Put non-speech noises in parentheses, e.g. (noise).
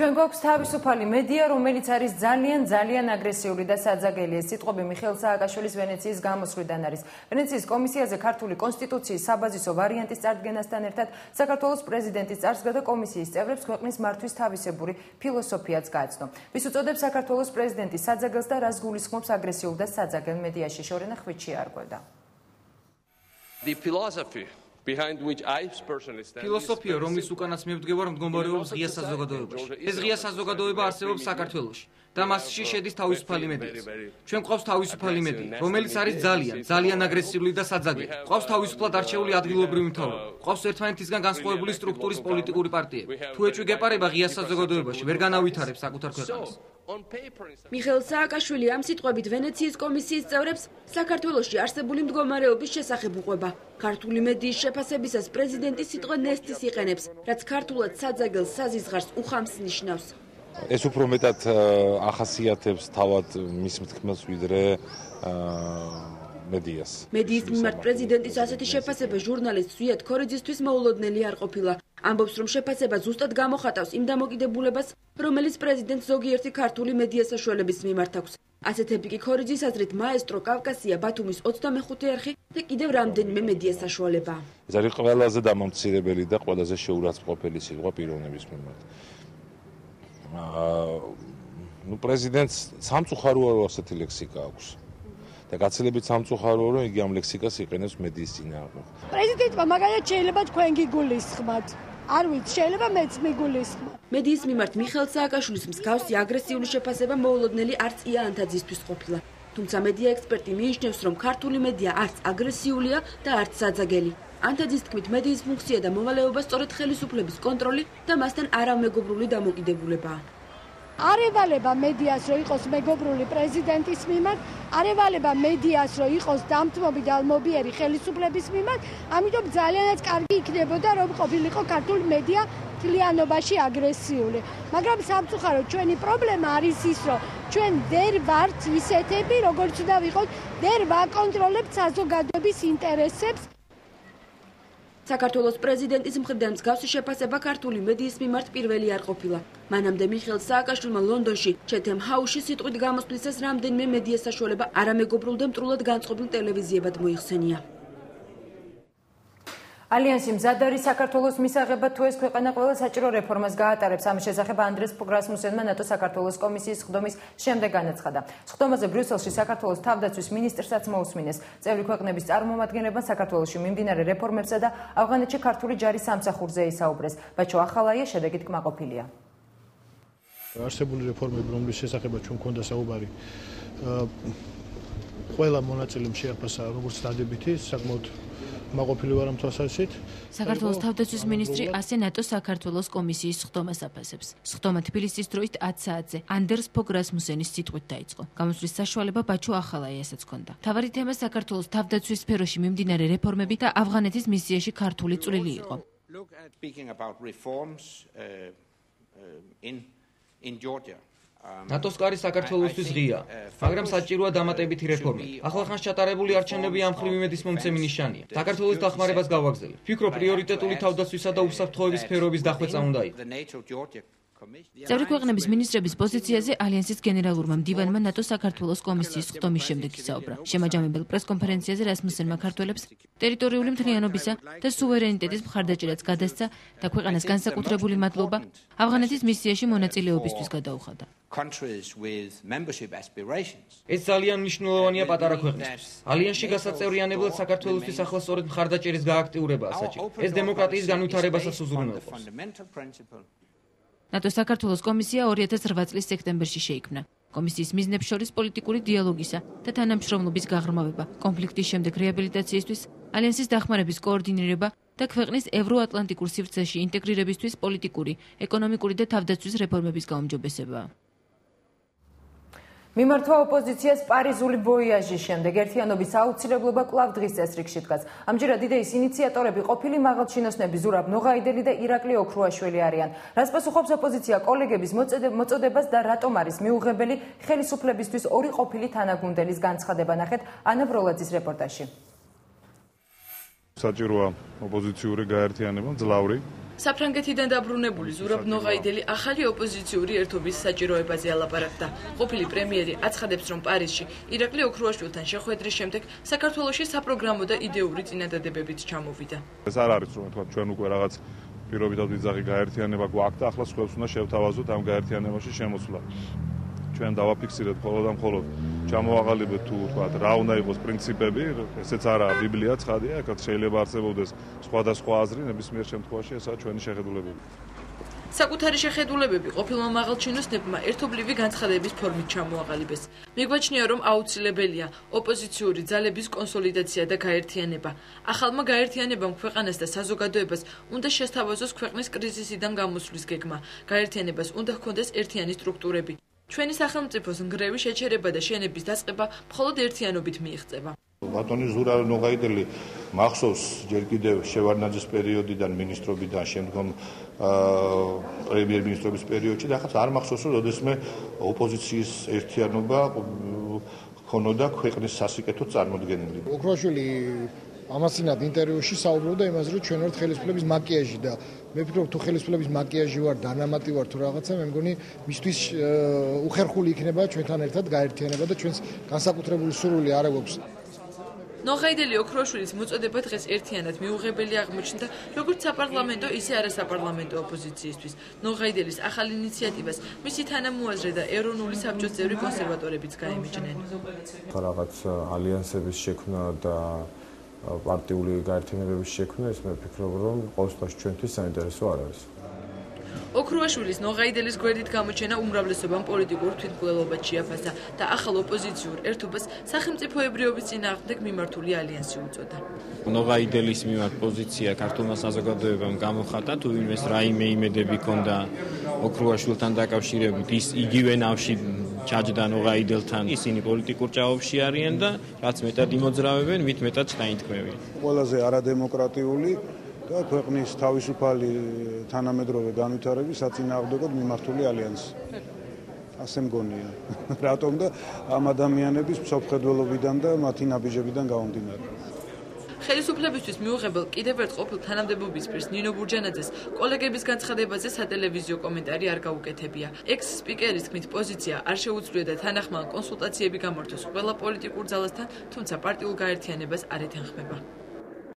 ჩვენ გვაქვს თავისუფალი მედია, რომელიც არის ძალიან ძალიან აგრესიული და საძაგელია. სიტყვები მიხეილ სააკაშვილის ვენეციის გამოსვლიდან არის. ვენეციის კომისიაზე ქართული კონსტიტუციის საბაზისო ვარიანტის წარდგენასთან ერთად საქართველოს პრეზიდენტის წარსდგა და კომისიის წევრებს ქვეყნის მართვის თავისებური ფილოსოფიაც გააცნო. ვის უწოდებს საქართველოს პრეზიდენტის საძაგელს და რას გულისხმობს აგრესიულ და საძაგელ მედიაში შორენა ხვიჩი არგვედა. The philosophy behind which I personally stand ფილოსოფია რომლის უკანაც მევდგევარ მდგომარეობს ღია საზოგადოებაში ეს ღია საზოგადოება არსებობს საქართველოში და მასში შედის თავისუფალი მედია ჩვენ ყავს თავისუფალი მედია რომელიც არის ძალიან ძალიან აგრესიული და საძაგე ყავს თავისუფლად არჩეული ადგილობრივი მთავრობა ყავს ერთმანეთისგან განსხვავებული სტრუქტურის პოლიტიკური პარტიები. თუ ეჭვი გეპარება ღია საზოგადოებაში ვერ განავითარებს საკუთარ ქვეყანას მიხეილ სააკაშვილი ამ სიტყვებით ვენეციის კომისიის წევრებს საქართველოსში არსებული მდგომარეობის შესახებ უყვება. ქართული მედიის შეფასებისას პრეზიდენტი სიტყვა ნესტის იყენებს, რაც ქართულად საძაგელს საზიზღარს უხამს ნიშნავს. ეს უფრო მეტად ახასიათებს თავად მის მთქმელს ვიდრე მედიას. მედიის მიმართ პრეზიდენტის ასეთი შეფასება ჟურნალისტ ზვიად ქორიძისთვის მოულოდნელი არ ყოფილა. ამბობს რომ შეფასება ზუსტად გამოხატავს იმ დამოკიდებულებას რომელიც პრეზიდენტ ზოგიერთი ქართული მედია საშუალების მიმართ აქვს ასეთები კი ქორიძის აზრით მაესტრო კავკასია ბათუმის 25 არხი და კიდევ რამდენიმე მედია საშუალება ეს არის ყველაზე დამამცირებელი და ყველაზე შეურაცხმყოფელი სიტყვა პიროვნების მიმართ აა ნუ პრეზიდენტს სამწუხაროა ასეთი ლექსიკა აქვს და გაცილებით სამწუხაროა რომ იგი ამ ლექსიკას იყენებს მედიის წინააღმდეგ. პრეზიდენტმა მაგალითად შეიძლება თქვენ გიგულისხმოთ. არ ვიცი, შეიძლება მეც მიგულისხმო. მედიის მიმართ მიხელ სააკაშვილის მსგავსი აგრესიული შეფასება მოულოდნელი არც ია ანთაძისთვის ყოფილა. თუმცა მედია ექსპერტი მიიჩნევს, რომ ქართული მედია არც აგრესიულია და არც საძაგელი. ანთაძის თქმით, მედიის ფუნქცია და მოვალეობა სწორედ ხელისუფლების კონტროლი და მასთან არამეგობრული დამოკიდებულებაა. არევალება მედიას რომ იყოს მეგობრული პრეზიდენტის მიმართ, არევალება მედიას რომ იყოს დამთმობი და ალმობიერი ხელისუფლების მიმართ, ამიტომ ძალიანაც კარგი იქნებოდა რომ ყოფილიყო ქართული მედია თლიანობაში აგრესიული. მაგრამ სამწუხაროდ ჩვენი პრობლემა არის ის, რომ ჩვენ ვერ ვართ ისეთები, როგორც უნდა ვიყოთ, ვერ ვაკონტროლებთ საზოგადოების ინტერესებს. საქართველოს პრეზიდენტის მხრიდან მსგავსი შეფასება ქართული მედიის მიმართ პირველი არ ყოფილა. მანამდე მიხელ სააკაშვილმა ლონდონში ჩეთემ ჰაუსში სიტყვით გამოსვლისას რამდენიმე მედია საშუალება არამეგობრულ და მტრულად განწყობილ ტელევიზიებად მოიხსენია. ალიანსი მზად არის საქართველოს მისაღებად თუ ეს ქვეყანა ყველა საჭირო რეფორმას გაატარებს ამის შესახებ ანდრეს პროგრესმუსენმა ნატო საქართველოს კომისიის ხდომის შემდეგ განაცხადა. ხდომაზე ბრიუსელში საქართველოს თავდაცვის მინისტრსაც მოусმინეს. წევრი ქვეყნების წარმომადგენლებმა საქართველოსში მიმდინარე რეფორმებსა და ავღანეთში ქართული ჯარის სამსახურზე ისაუბრეს. ბაჩო ახალაია შედეგით კმაყოფილია. არსებული რეფორმები რომლის შესახებაც ჩვენ მქონდა საუბარი ყველა მონაწილემ შეაფასა როგორც დადებითი საკმაოდ მაყოფილი ვარ ამ თვალსაზრისით. საქართველოს თავდაცვის მინისტრი ასე ნატო საქართველოს კომისიის ხდომას აფასებს. ხდომა თბილისის დროით 10 საათზე ანდერს ფოგრასმუსენის სიტყვით დაიწყო. გამოსვლის საშუალება ბაჩო ახალაიასაც ჰქონდა. თავარი თემა საქართველოს თავდაცვის სფეროში მიმდინარე რეფორმები და ავღანეთის მისიაში ქართული წვლილი იყო. Look at speaking about reforms uh, uh, in in Georgia. ნატოს კარი საქართველოსთვის ღია, მაგრამ საჭიროა დამატებითი რეფორმა. ახლახანს ჩატარებული არჩევნები ამ ხრივ იმედის მომცემი ნიშანია. საქართველოს დახმარებას გავაგზავნე. ფიქრობ პრიორიტეტული თავდაცვისა და უსაფრთხოების სფეროების დახვეწა უნდა იყოს. წევრი ქვეყნების მინისტრების პოზიციაზე ალიანსის გენერალურმა მდივანმა ნატო საქართველოს კომისიის ხდომის შემდეგ ისაუბრა. შემაჯამებელ პრესკონფერენციაზე რასმუსენმა ქართველებს ტერიტორიული მთლიანობისა და სუვერენიტეტის მხარდაჭერაც გადასცა და ქვეყანას განსაკუთრებული მადლობა ავღანეთის მისიაში მონაწილეობისთვის გადაუხადა. ეს ძალიან მნიშვნელოვანია პატარა ქვეყნისთვის. ალიანსში გასაწევრიანებლად საქართველოსთვის ახლა სწორედ მხარდაჭერის გააქტიურებაა საჭირო. ეს დემოკრატიის განვითარებასაც უზრუნველყოფს. ნატო საქართველოს კომისია 2008 წლის სექტემბერში შეიქმნა. კომისიის მიზნებს შორის პოლიტიკური დიალოგისა და თანამშრომლობის გაღრმავება, კონფლიქტის შემდეგ რეაბილიტაციისთვის, ალიანსის დახმარების კოორდინირება და ქვეყნის ევროატლანტიკურ სივრცეში ინტეგრირებისთვის პოლიტიკური, ეკონომიკური და თავდაცვის რეფორმების გაუმჯობესება. მიმართვა ოპოზიციას პარიზული ვოიაჟის შემდეგ ერთიანობის აუცილებლობა კვლავ დღის წესრიგში დგას. ამჯერად იდეის ინიციატორები ყოფილი მაღალჩინოსნები ზურაბ ნოღაიდელი და ირაკლი ოქრუაშვილი არიან. რას პასუხობს ოპოზიცია კოლეგების მოწოდებას და რატომ არის მიუღებელი ხელისუფლებისთვის ორი ყოფილი თანაგუნდელის განცხადება ნახეთ ანა ბროლაძის რეპორტაჟში. საჭიროა ოპოზიციური გაერთიანება, ძლავრი საფრანგეთიდან დაბრუნებული ზურაბ ნოღაიდელი ახალი ოპოზიციური ერთობის საჭიროებაზე ალაპარაკდა. ყოფილი პრემიერი აცხადებს, რომ პარიზში ირაკლი ოქრუაშვილთან შეხვედრის შემდეგ საქართველოსი საპროგრამო და იდეური წინადადებებით ჩამოვიდა. ეს არ არის რომ თქვა ჩვენ უკვე რაღაც პირობითად ვიძახი გაერთიანება გვაქვს და ახლა სხვებს უნდა შევთავაზოთ ამ გაერთიანებაში შემოსვლა. ჩვენ დავაფიქსირეთ მხოლოდ და მხოლოდ ჩამოაყალიბეთ თუ თქვა რა უნდა იყოს პრინციპები, ესეც არაა ბიბლია ცხადია, აქ შეიძლება არსებობდეს სხვადასხვა აზრი, ნებისმიერ შემთხვევაში ესაა ჩვენი შეხედულებები. საკუთარი შეხედულებები ყოფილმა მაღალჩინოსნებმა ერთობლივი განცხადების ფორმით ჩამოაყალიბეს. მიგვაჩნია, რომ აუცილებელია ოპოზიციური ძალების კონსოლიდაცია და გაერთიანება. ახალმა გაერთიანებამ ქვეყანას და საზოგადოებას უნდა შესთავაზოს ქვეყნის კრიზისიდან გამოსვლის გეგმა. გაერთიანებას უნდა ჰქონდეს ერთიანი სტრუქტურები. ჩვენი სახელმწიფოს ნგრევი შეჩერება და შენების დაწყება მხოლოდ ერთიანობით მიიღწევა. ბატონი ზურა ნოღაიდელი მახსოვს ჯერ კიდევ შევარნაძის პერიოდიდან ministrobიდან შემდგომ პრემიერ-მინისტრობის პერიოდში და ახლა არ მახსოვს რომ ოდესმე ოპოზიციის ერთიანობა ქონოდა ქვეყნის სასიკეთო წარმოდგენილი. ოქროშვილი ამასინად ინტერვიუში საუბრობდა იმაზე, რომ ჩვენ ვართ ხელისუფლების მაკიაჟი და მე ვფიქრობ თუ ხელისუფლების მაკიაჟი ვარ, დანამატი ვარ თუ რაღაცა, მე მგონი მისთვის უხერხული იქნება ჩვენთან ერთად გაერთიანება და ჩვენს განსაკუთრებული სურვილი არ აქვს. ნოღაიდელი ოქროშვილის მოწოდება დღეს ერთიანად მიუღებელი აღმოჩნდა როგორც საპარლამენტო, ისე არასაპარლამენტო ოპოზიციისთვის. ნოღაიდელის ახალ ინიციატივას მისი თანამოაზრე და ეროვნული საბჭოს წევრი კონსერვატორებიც გაემიჯნენ. რაღაც ალიანსების შექმნა და პარტიული გაერთიანებების შექმნა, ეს მე ვფიქრობ, რომ ყოველთვის ჩვენთვის საინტერესო არ არის. ოქრუაშვილის ნოღაიდელის გვერდით გამოჩენა უმრავლესობამ პოლიტიკურ თვითმკვლელობად შეაფასა და ახალ ოპოზიციურ ერთობას სახელმწიფოებრიობის წინააღმდეგ მიმართული ალიანსი უწოდა. ნოღაიდელის მიმართ პოზიცია ქართულმა საზოგადოებამ გამოხატა, თუ იმეს რაიმე იმედები ქონდა ოქრუაშვილთან დაკავშირებით, ის იგივე ნავში ჩაჯდა ნოღაიდელთან. ისინი პოლიტიკურ ჭაობში არიან და რაც მეტად იმოძრავებენ, მით მეტად დაინთქმევიან. ყველაზე არადემოკრატიული და ქვეყნის თავისუფალი თანამედროვე განვითარების საწინააღმდეგოდ მიმართული ალიანსი. ასე მგონია. (laughs) რატომ და ამ ადამიანების მსოფლმხედველობიდან და მათი ნაბიჯებიდან გამომდინარე. ხელისუფლებისთვის მიუღებელ კიდევ ერთ ყოფილ თანამდებობის პირს ნინო ბურჯანაძეს კოლეგების განცხადებაზე სატელევიზიო კომენტარი არ გაუკეთებია. ექს-სპიკერის თქმით, პოზიცია არ შეუძლია და თანახმად კონსულტაციები გამართოს ყველა პოლიტიკურ ძალასთან, თუმცა პარტიულ გაერთიანებას არ ეთანხმება.